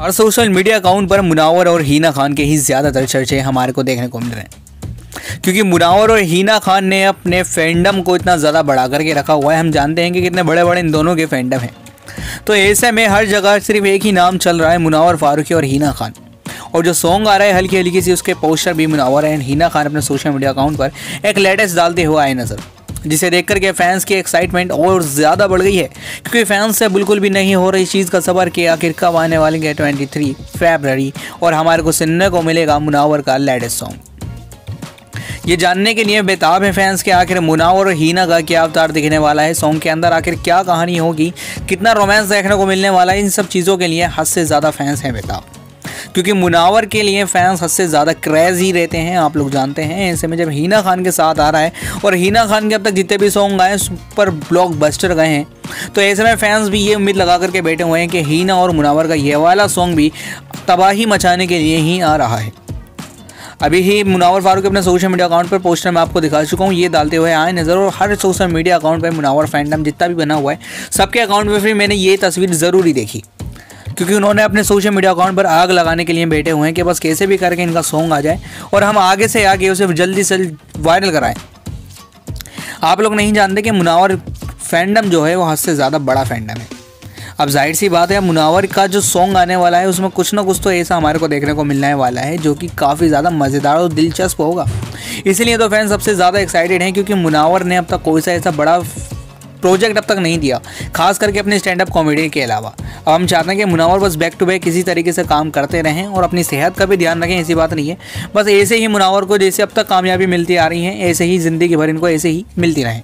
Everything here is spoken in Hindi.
और सोशल मीडिया अकाउंट पर मुनावर और हीना खान के ही ज़्यादातर चर्चे हमारे को देखने को मिल रहे हैं। क्योंकि मुनावर और हीना खान ने अपने फैंडम को इतना ज़्यादा बढ़ा करके रखा हुआ है, हम जानते हैं कि कितने बड़े बड़े इन दोनों के फैंडम हैं। तो ऐसे में हर जगह सिर्फ़ एक ही नाम चल रहा है, मुनावर फारूकी और हीना खान। और जो सॉन्ग आ रहा है हल्की हल्की सी, उसके पोस्टर भी मुनावर एंड हीना खान अपने सोशल मीडिया अकाउंट पर एक लेटेस्ट डालते हुए आए नज़र। जिसे देख करके फैंस की एक्साइटमेंट और ज़्यादा बढ़ गई है, क्योंकि फैंस से बिल्कुल भी नहीं हो रही चीज़ का सबर कि आखिर कब आने वाली है ट्वेंटी थ्री फेबररी और हमारे को सुनने को मिलेगा मुनावर का लेटेस्ट सॉन्ग ये जानने के लिए बेताब है फैंस के आखिर मुनावर और हीना का क्या अवतार दिखने वाला है? सॉन्ग के अंदर आखिर क्या कहानी होगी? कितना रोमांस देखने को मिलने वाला है? इन सब चीज़ों के लिए हद से ज़्यादा फैंस हैं बेताब। क्योंकि मुनावर के लिए फैंस हद से ज़्यादा क्रेज़ ही रहते हैं, आप लोग जानते हैं। ऐसे में जब हीना खान के साथ आ रहा है और हीना खान के अब तक जितने भी सॉन्ग आए सुपर ब्लॉक बस्टर गए हैं तो ऐसे में फैंस भी ये उम्मीद लगा करके बैठे हुए हैं कि हीना और मुनावर का ये वाला सॉन्ग भी तबाही मचाने के लिए ही आ रहा है। अभी ही मुनावर फारूक अपने सोशल मीडिया अकाउंट पर पोस्टर मैं आपको दिखा चुका हूँ, ये डालते हुए आए नज़र और हर सोशल मीडिया अकाउंट पर मुनावर फैंडम जितना भी बना हुआ है, सबके अकाउंट पर फिर मैंने ये तस्वीर ज़रूरी देखी। क्योंकि उन्होंने अपने सोशल मीडिया अकाउंट पर आग लगाने के लिए बैठे हुए हैं कि बस कैसे भी करके इनका सॉन्ग आ जाए और हम आगे से आगे उसे जल्दी से वायरल कराएँ। आप लोग नहीं जानते कि मुनावर फैंडम जो है, वो हद से ज़्यादा बड़ा फैंडम है। अब ज़ाहिर सी बात है, मुनावर का जो सॉन्ग आने वाला है, उसमें कुछ ना कुछ तो ऐसा हमारे को देखने को मिलने वाला है, जो कि काफ़ी ज़्यादा मज़ेदार और दिलचस्प होगा। इसीलिए तो फ़ैन सबसे ज़्यादा एक्साइटेड हैं, क्योंकि मुनावर ने अब तक कोई सा ऐसा बड़ा प्रोजेक्ट अब तक नहीं दिया, खास करके अपने स्टैंड अप कॉमेडी के अलावा। अब हम चाहते हैं कि मुनावर बस बैक टू बैक किसी तरीके से काम करते रहें और अपनी सेहत का भी ध्यान रखें, ऐसी बात नहीं है। बस ऐसे ही मुनावर को जैसे अब तक कामयाबी मिलती आ रही है, ऐसे ही ज़िंदगी भर इनको ऐसे ही मिलती रहें।